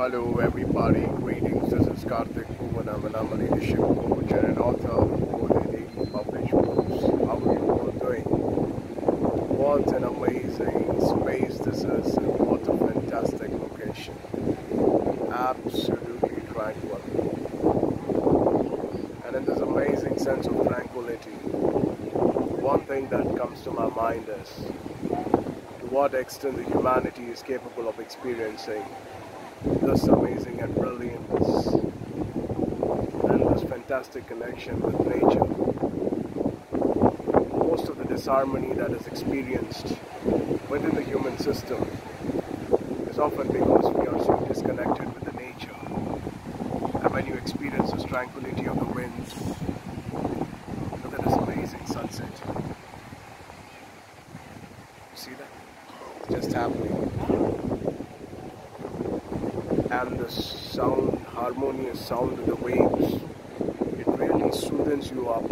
Hello everybody, greetings. This is Karthik Poovanam and I'm a leadership coach and an author for the daily published books. How are you all doing? What an amazing space this is and what a fantastic location. Absolutely tranquil. And in this amazing sense of tranquility, one thing that comes to my mind is to what extent the humanity is capable of experiencing this amazing and brilliant and this fantastic connection with nature. Most of the disharmony that is experienced within the human system is often because we are so disconnected with the nature. And when you experience this tranquility of the winds, look at this amazing sunset. You see that? It's just happening and the sound, harmonious sound of the waves, it really soothes you up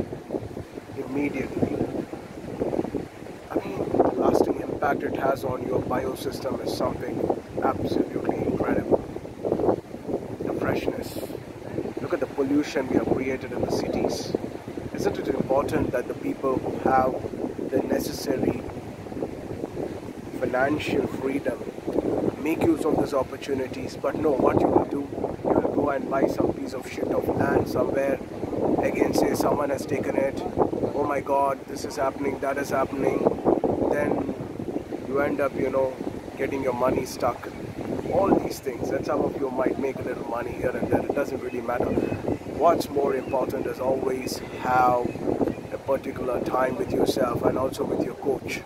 immediately. I mean, the lasting impact it has on your biosystem is something absolutely incredible. The freshness. Look at the pollution we have created in the cities. Isn't it important that the people who have the necessary financial freedom make use of these opportunities. But no, what you will do, you will go and buy some piece of shit of land somewhere. Again, say someone has taken it. Oh my God, this is happening, that is happening. Then you end up, you know, getting your money stuck. All these things. And some of you might make a little money here and there. It doesn't really matter. What's more important is always have a particular time with yourself and also with your coach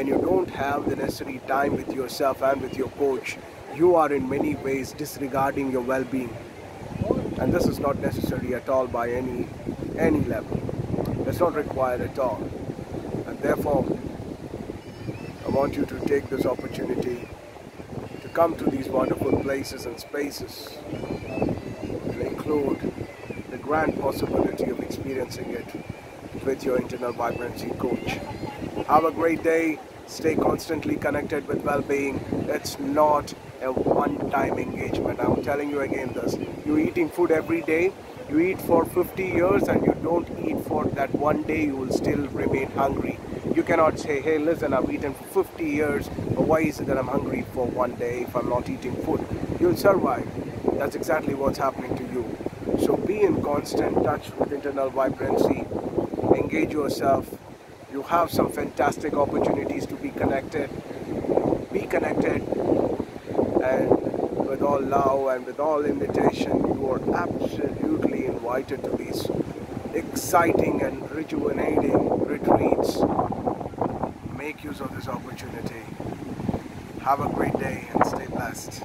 when you don't have the necessary time with yourself and with your coach, you are in many ways disregarding your well-being. And this is not necessary at all by any any level. It's not required at all. And therefore, I want you to take this opportunity to come to these wonderful places and spaces to include the grand possibility of experiencing it with your internal vibrancy coach. Have a great day. Stay constantly connected with well-being. It's not a one-time engagement. I'm telling you again this. You're eating food every day. You eat for 50 years and you don't eat for that one day, you will still remain hungry. You cannot say, hey, listen, I've eaten for 50 years, but why is it that I'm hungry for one day if I'm not eating food? You'll survive. That's exactly what's happening to you. So be in constant touch with internal vibrancy. Engage yourself you have some fantastic opportunities to be connected. Be connected and with all love and with all invitation, you are absolutely invited to these exciting and rejuvenating retreats. Make use of this opportunity. Have a great day and stay blessed.